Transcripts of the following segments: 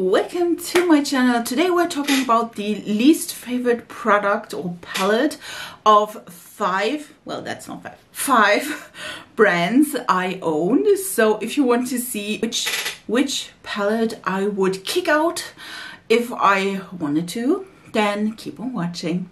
Welcome to my channel. Today we're talking about the least favorite product or palette of five, well that's not five, five brands I own. So if you want to see which, which palette I would kick out if I wanted to, then keep on watching.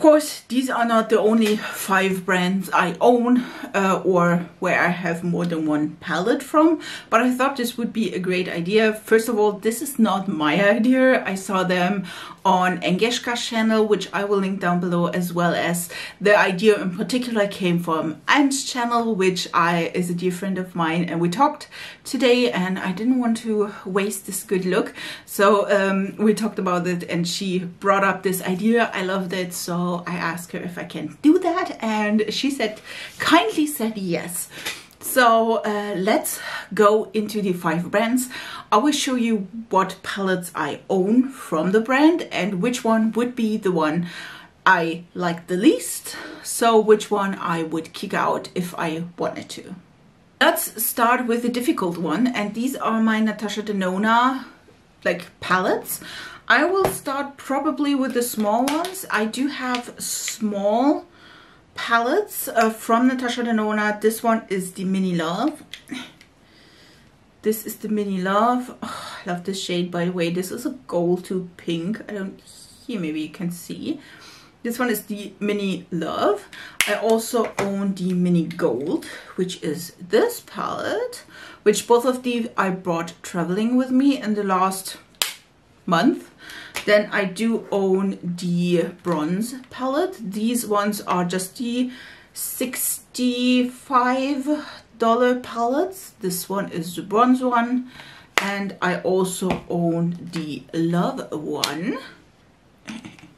Of course, these are not the only five brands I own uh, or where I have more than one palette from, but I thought this would be a great idea. First of all, this is not my idea. I saw them on Angeschka's channel, which I will link down below, as well as the idea in particular came from Anne's channel, which I is a dear friend of mine, and we talked today, and I didn't want to waste this good look, so um, we talked about it, and she brought up this idea. I loved it, so I asked her if I can do that and she said, kindly said yes. So uh, let's go into the five brands. I will show you what palettes I own from the brand and which one would be the one I like the least. So which one I would kick out if I wanted to. Let's start with the difficult one and these are my Natasha Denona like palettes. I will start probably with the small ones. I do have small palettes uh, from Natasha Denona. This one is the Mini Love. This is the Mini Love. Oh, I love this shade, by the way. This is a gold to pink. I don't, here maybe you can see. This one is the Mini Love. I also own the Mini Gold, which is this palette, which both of these I brought traveling with me in the last month. Then I do own the bronze palette. These ones are just the $65 palettes. This one is the bronze one. And I also own the love one.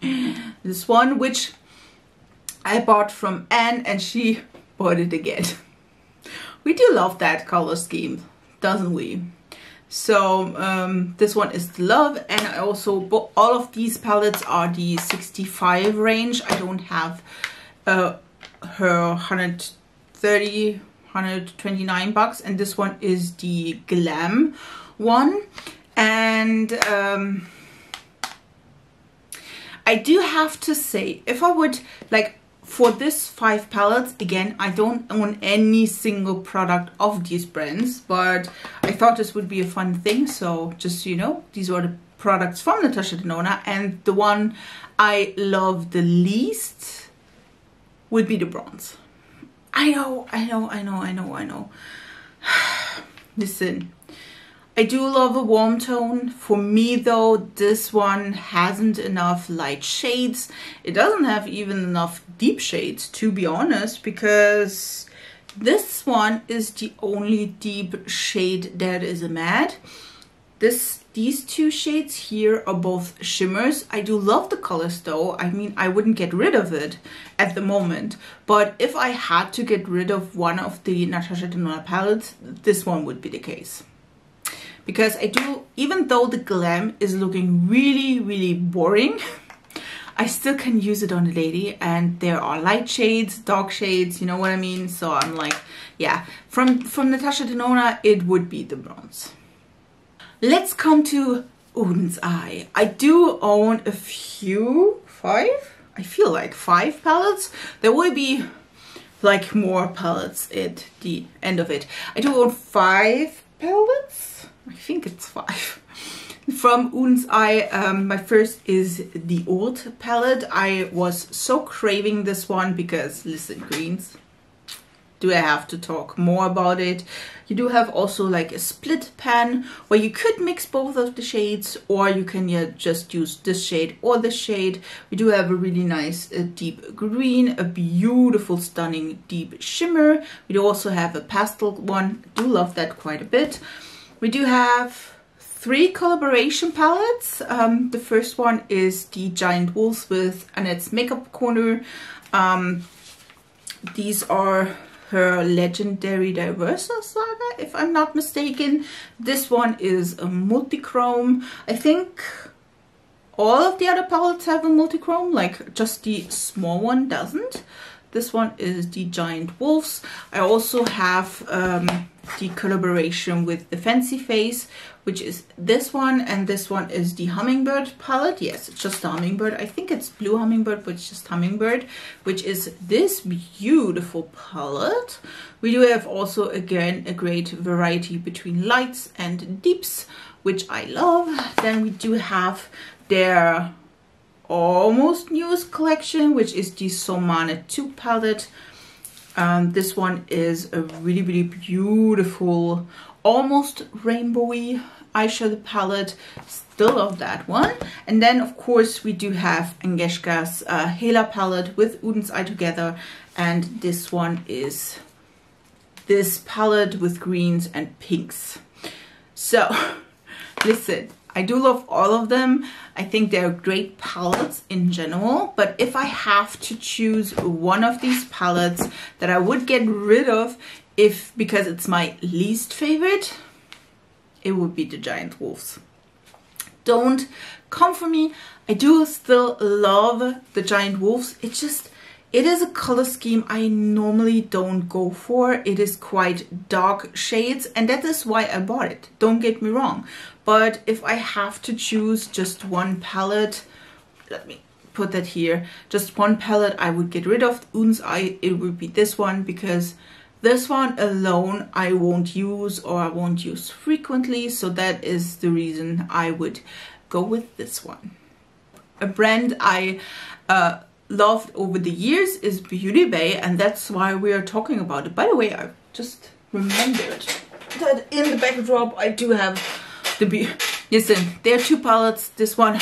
this one, which I bought from Anne and she bought it again. We do love that color scheme, doesn't we? So um, this one is Love and I also bought all of these palettes are the 65 range. I don't have uh, her 130, 129 bucks and this one is the Glam one. And um, I do have to say, if I would like for this five palettes, again, I don't own any single product of these brands, but I thought this would be a fun thing. So just so you know, these are the products from Natasha Denona and the one I love the least would be the bronze. I know, I know, I know, I know, I know. Listen, I do love a warm tone. For me though, this one hasn't enough light shades. It doesn't have even enough deep shades to be honest because this one is the only deep shade that is a matte. This these two shades here are both shimmers. I do love the colors though. I mean, I wouldn't get rid of it at the moment. But if I had to get rid of one of the Natasha Denona palettes, this one would be the case because I do, even though the glam is looking really, really boring, I still can use it on a lady and there are light shades, dark shades, you know what I mean? So I'm like, yeah, from, from Natasha Denona, it would be the bronze. Let's come to Odens Eye. I do own a few, five? I feel like five palettes. There will be like more palettes at the end of it. I do own five palettes I think it's five. From Odens Eye, um, my first is the Old palette. I was so craving this one because, listen, greens, do I have to talk more about it? You do have also like a split pan where you could mix both of the shades or you can yeah, just use this shade or this shade. We do have a really nice uh, deep green, a beautiful stunning deep shimmer. We do also have a pastel one. Do love that quite a bit. We do have three collaboration palettes. Um, the first one is the Giant Wolves with Annette's Makeup Corner. Um, these are her legendary Diversa saga, if I'm not mistaken. This one is a multi-chrome. I think all of the other palettes have a multi-chrome, like just the small one doesn't. This one is the Giant Wolves. I also have um, the collaboration with the Fancy Face, which is this one, and this one is the Hummingbird palette. Yes, it's just the Hummingbird. I think it's Blue Hummingbird, but it's just Hummingbird, which is this beautiful palette. We do have also, again, a great variety between lights and deeps, which I love. Then we do have their almost newest collection, which is the Solmane 2 palette. Um, this one is a really, really beautiful, almost rainbowy eyeshadow palette. Still love that one. And then, of course, we do have Angeschka's uh, Hela palette with Odens Eye Together. And this one is this palette with greens and pinks. So, listen, I do love all of them. I think they're great palettes in general, but if I have to choose one of these palettes that I would get rid of if because it's my least favorite, it would be the Giant Wolves. Don't come for me. I do still love the Giant Wolves. It's just it is a color scheme I normally don't go for. It is quite dark shades and that is why I bought it. Don't get me wrong. But if I have to choose just one palette, let me put that here, just one palette I would get rid of Odens Eye, it would be this one because this one alone I won't use or I won't use frequently. So that is the reason I would go with this one. A brand I uh, loved over the years is Beauty Bay and that's why we are talking about it. By the way, I just remembered that in the backdrop I do have the be listen there are two palettes this one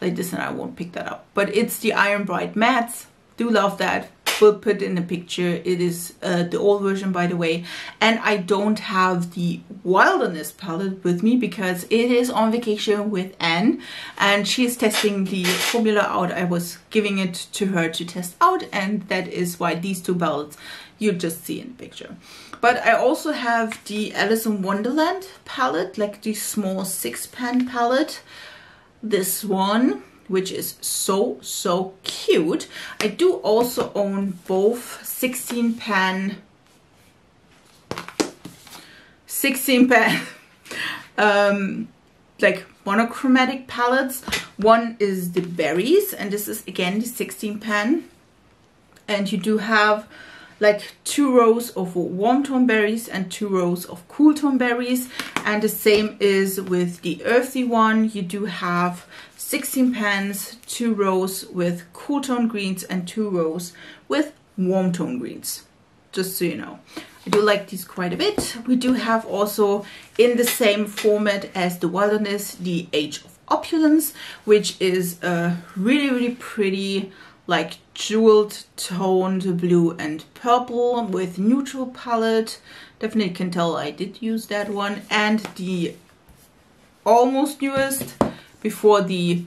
like this and I won't pick that up but it's the Iron Bright Mattes do love that we'll put in a picture. It is uh, the old version, by the way. And I don't have the Wilderness palette with me because it is on vacation with Anne and she is testing the formula out. I was giving it to her to test out and that is why these two palettes you just see in the picture. But I also have the Alice in Wonderland palette, like the small six pan palette. This one which is so, so cute. I do also own both 16 pan, 16 pan, um, like monochromatic palettes. One is the berries, and this is again the 16 pan. And you do have like two rows of warm tone berries and two rows of cool tone berries and the same is with the earthy one you do have 16 pans, two rows with cool tone greens and two rows with warm tone greens, just so you know. I do like these quite a bit. We do have also in the same format as the Wilderness, the Age of Opulence, which is a really, really pretty like jeweled toned blue and purple with neutral palette. Definitely can tell I did use that one. And the almost newest before the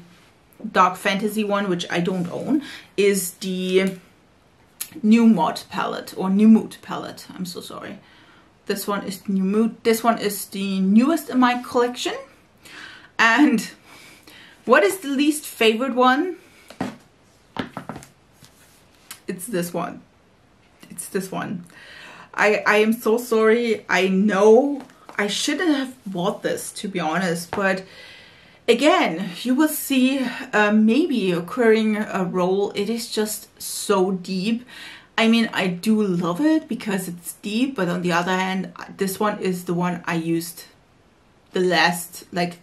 dark fantasy one, which I don't own, is the new mod palette or new mood palette. I'm so sorry. This one is new mood. This one is the newest in my collection. And what is the least favorite one? It's this one. It's this one. I, I am so sorry. I know I shouldn't have bought this to be honest, but again, you will see uh, maybe occurring a role. It is just so deep. I mean, I do love it because it's deep, but on the other hand, this one is the one I used the last, like,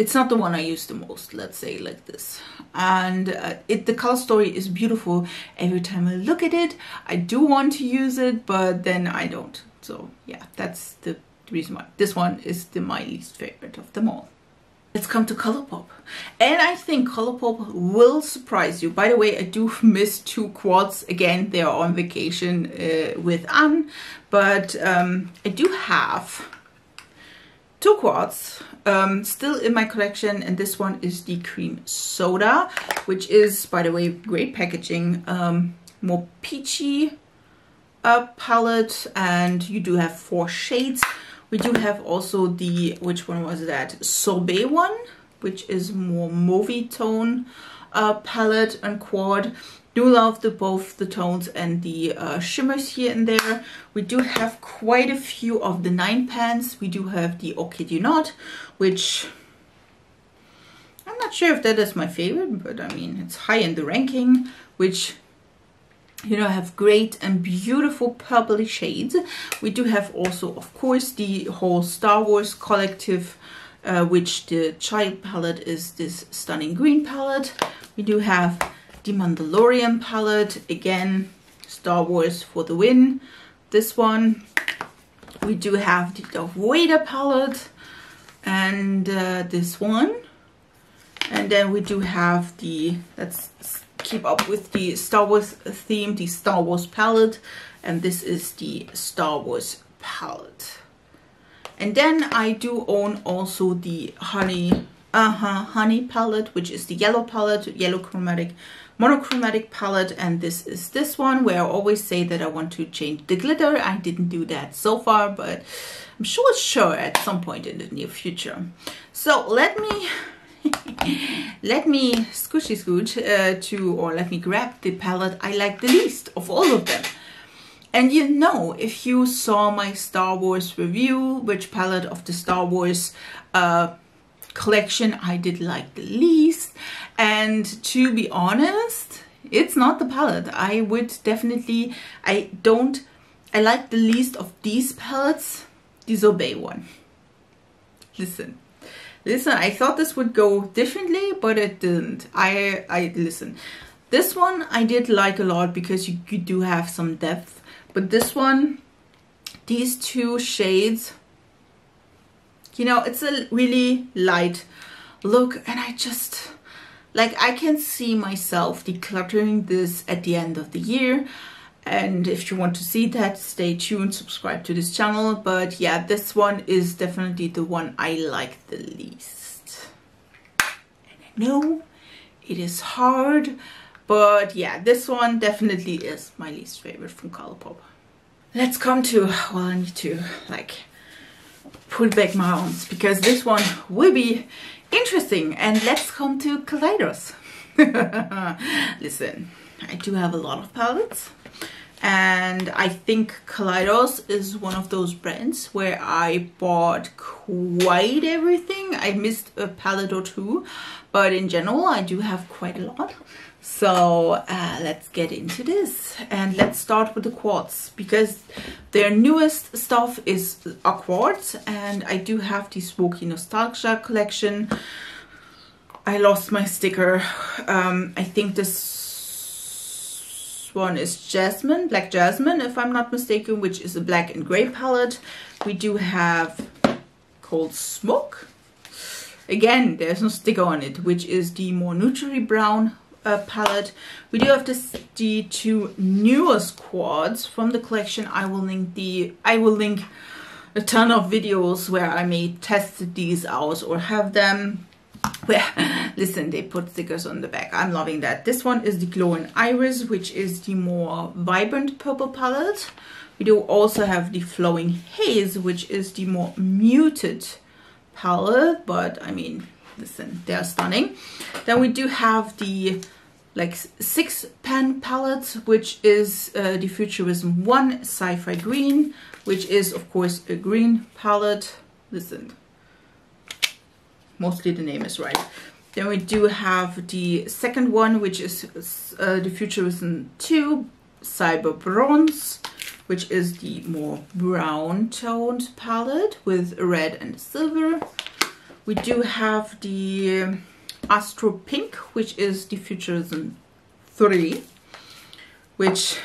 it's not the one I use the most, let's say like this. And uh, it the color story is beautiful. Every time I look at it, I do want to use it, but then I don't. So yeah, that's the reason why. This one is the my least favorite of them all. Let's come to Colourpop. And I think Colourpop will surprise you. By the way, I do miss two quads. Again, they are on vacation uh, with Anne. But um, I do have two quads um, still in my collection. And this one is the Cream Soda, which is, by the way, great packaging. Um, more peachy uh, palette. And you do have four shades. We do have also the, which one was that? Sorbet one, which is more movie tone uh, palette and quad. Do love the both the tones and the uh, shimmers here and there. We do have quite a few of the nine pans. We do have the Kid You Not, which I'm not sure if that is my favorite, but I mean, it's high in the ranking, which you know have great and beautiful purpley shades we do have also of course the whole star wars collective uh, which the child palette is this stunning green palette we do have the Mandalorian palette, again, Star Wars for the win. This one, we do have the Darth Vader palette and uh, this one. And then we do have the, let's keep up with the Star Wars theme, the Star Wars palette. And this is the Star Wars palette. And then I do own also the Honey, uh-huh, Honey palette, which is the yellow palette, yellow chromatic monochromatic palette and this is this one where I always say that I want to change the glitter. I didn't do that so far but I'm sure sure at some point in the near future. So let me let me scoochy scooch uh, to or let me grab the palette I like the least of all of them. And you know, if you saw my Star Wars review, which palette of the Star Wars uh, collection I did like the least. And to be honest, it's not the palette. I would definitely, I don't, I like the least of these palettes, Disobey one. Listen, listen, I thought this would go differently, but it didn't. I, I, listen, this one I did like a lot because you, you do have some depth, but this one, these two shades, you know, it's a really light look and I just, like I can see myself decluttering this at the end of the year. And if you want to see that, stay tuned, subscribe to this channel. But yeah, this one is definitely the one I like the least. And I know it is hard, but yeah, this one definitely is my least favorite from Colourpop. Let's come to, well, I need to like put back my arms because this one will be interesting. And let's come to Kaleidos. Listen, I do have a lot of palettes and I think Kaleidos is one of those brands where I bought quite everything. I missed a palette or two, but in general I do have quite a lot. So uh, let's get into this and let's start with the quartz because their newest stuff is a quartz and I do have the Smoky Nostalgia collection. I lost my sticker. Um, I think this one is Jasmine, Black Jasmine if I'm not mistaken, which is a black and gray palette. We do have Cold Smoke. Again, there's no sticker on it, which is the more neutrally brown uh, palette. We do have this, the two newest quads from the collection. I will link the I will link a ton of videos where I may test these out or have them. Where listen, they put stickers on the back. I'm loving that. This one is the Glow and Iris, which is the more vibrant purple palette. We do also have the Flowing Haze, which is the more muted palette, but I mean, listen, they're stunning. Then we do have the like six pen palettes, which is uh, the Futurism 1 Sci-Fi Green, which is of course a green palette. Listen, mostly the name is right. Then we do have the second one, which is uh, the Futurism 2 Cyber Bronze, which is the more brown toned palette with red and silver. We do have the um, Astro Pink, which is the Futurism 3, which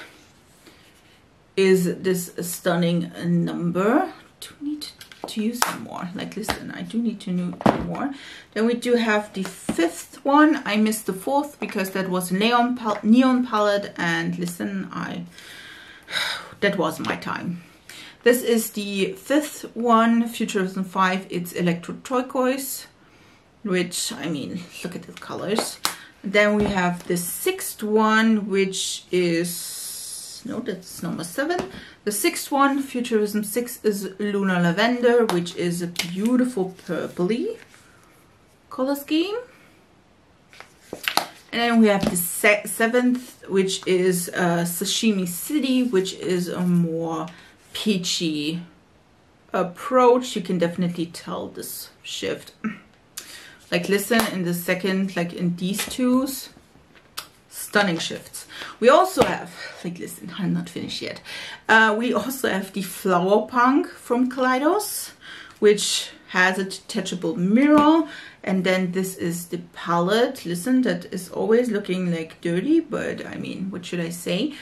is this stunning number. Do need to use more. Like, listen, I do need to know more. Then we do have the fifth one. I missed the fourth because that was neon pal neon palette, and listen, I that was my time. This is the fifth one, Futurism 5. It's Electro Turquoise, which, I mean, look at the colors. Then we have the sixth one, which is, no, that's number seven. The sixth one, Futurism 6, is Lunar Lavender, which is a beautiful purpley color scheme. And then we have the seventh, which is uh, Sashimi City, which is a more peachy approach. You can definitely tell this shift. Like listen in the second, like in these twos, stunning shifts. We also have, like listen, I'm not finished yet. Uh, we also have the Flower Punk from Kaleidos, which has a detachable mirror. And then this is the palette, listen, that is always looking like dirty, but I mean, what should I say?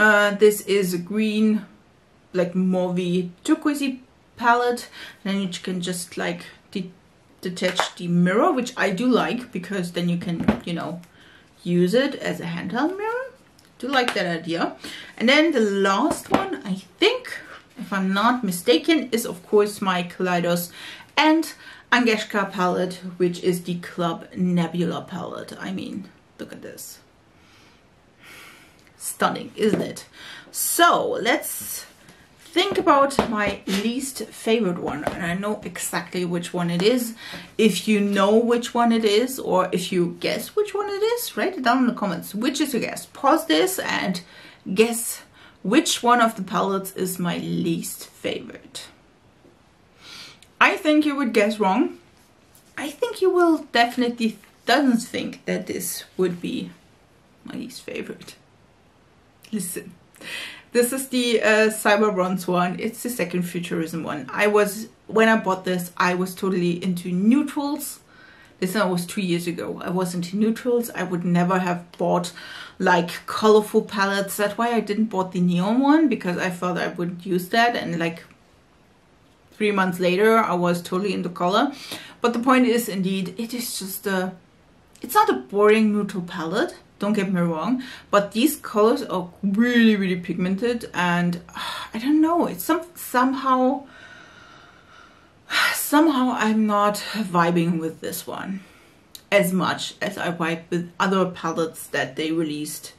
Uh, this is a green, like mauvey turquoisey palette. And then you can just like de detach the mirror, which I do like because then you can, you know, use it as a handheld mirror. Do like that idea. And then the last one, I think, if I'm not mistaken, is of course my Kaleidos and Angeschka palette, which is the Club Nebula palette. I mean, look at this. Stunning, isn't it? So let's think about my least favorite one and I know exactly which one it is. If you know which one it is or if you guess which one it is, write it down in the comments. Which is your guess? Pause this and guess which one of the palettes is my least favorite. I think you would guess wrong. I think you will definitely doesn't think that this would be my least favorite. Listen. This is the uh, Cyber Bronze one. It's the second Futurism one. I was, when I bought this, I was totally into neutrals. This was two years ago. I wasn't into neutrals. I would never have bought like colorful palettes. That's why I didn't bought the neon one because I thought I would use that and like three months later I was totally into color. But the point is indeed, it is just a, it's not a boring neutral palette don't get me wrong but these colors are really really pigmented and uh, I don't know it's some somehow somehow I'm not vibing with this one as much as I vibe with other palettes that they released.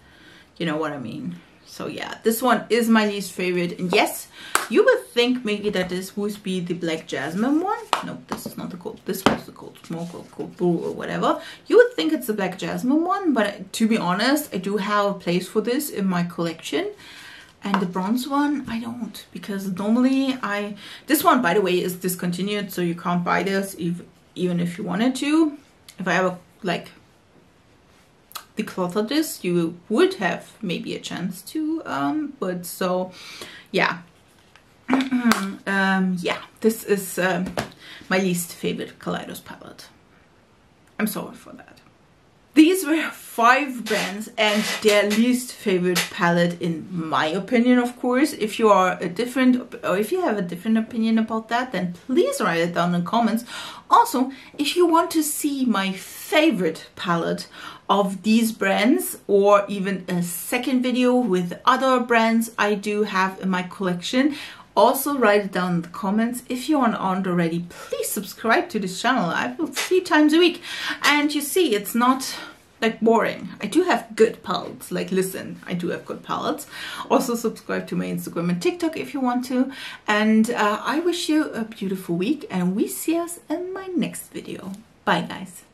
You know what I mean so yeah, this one is my least favorite. And yes, you would think maybe that this would be the Black Jasmine one. No, this is not the cold. This was the cold smoke or cold or whatever. You would think it's the Black Jasmine one, but to be honest, I do have a place for this in my collection. And the bronze one, I don't. Because normally I... This one, by the way, is discontinued, so you can't buy this if, even if you wanted to. If I ever, like, declutter this you would have maybe a chance to um but so yeah. Um yeah this is um, my least favorite kaleidos palette. I'm sorry for that these were five brands and their least favorite palette in my opinion of course. If you are a different or if you have a different opinion about that then please write it down in comments. Also if you want to see my favorite palette of these brands or even a second video with other brands I do have in my collection also write it down in the comments. If you aren't already, please subscribe to this channel. I will three times a week. And you see, it's not like boring. I do have good palettes. Like listen, I do have good palettes. Also subscribe to my Instagram and TikTok if you want to. And uh, I wish you a beautiful week and we see us in my next video. Bye guys.